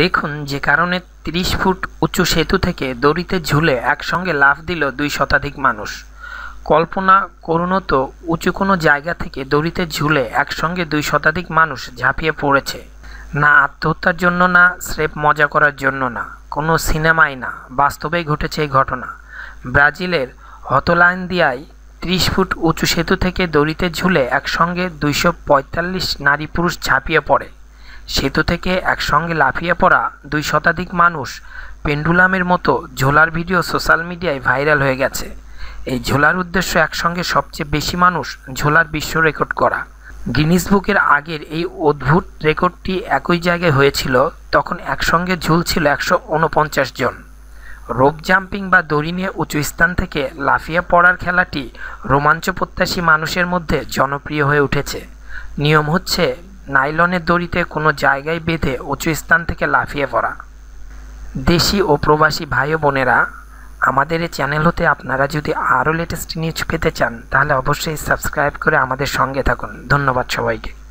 দেখুন যে কারণে ৩০ ফুট উঁচু সেতু থেকে দড়িতে ঝুলে একসঙ্গে লাফ দিল দুই শতাধিক মানুষ। কল্পনা করুন তো, উঁচু কোনো জায়গা থেকে দড়িতে ঝুলে একসঙ্গে দুই শতাধিক মানুষ ঝাঁপিয়ে পড়েছে। না আত্মহত্যার জন্য না, স্রেফ মজা করার জন্য না, কোনো সিনেমায় না, বাস্তবেই ঘটেছে এই ঘটনা। ব্রাজিলের হতলাইন্দিয়ায় ত্রিশ ফুট উঁচু সেতু থেকে দড়িতে ঝুলে একসঙ্গে দুইশো পঁয়তাল্লিশ নারী পুরুষ ঝাঁপিয়ে পড়ে। সেতু থেকে একসঙ্গে লাফিয়ে পড়া দুই শতাধিক মানুষ পেন্ডুলামের মতো ঝোলার ভিডিও সোশ্যাল মিডিয়ায় ভাইরাল হয়ে গেছে। এই ঝোলার উদ্দেশ্য একসঙ্গে সবচেয়ে বেশি মানুষ ঝোলার বিশ্ব রেকর্ড করা। গিনিস বুকের আগের এই অদ্ভুত রেকর্ডটি একই জায়গায় হয়েছিল, তখন একসঙ্গে ঝুলছিল একশো উনপঞ্চাশ জন। রোপ জাম্পিং বা দড়ি নিয়ে উঁচু স্থান থেকে লাফিয়ে পড়ার খেলাটি রোমাঞ্চ প্রত্যাশী মানুষের মধ্যে জনপ্রিয় হয়ে উঠেছে। নিয়ম হচ্ছে নাইলনের দড়িতে কোনো জায়গায় বেঁধে উঁচু স্থান থেকে লাফিয়ে পড়া। দেশি ও প্রবাসী ভাই বোনেরা, আমাদের এই চ্যানেল হতে আপনারা যদি আরও লেটেস্ট নিউজ পেতে চান, তাহলে অবশ্যই সাবস্ক্রাইব করে আমাদের সঙ্গে থাকুন। ধন্যবাদ সবাইকে।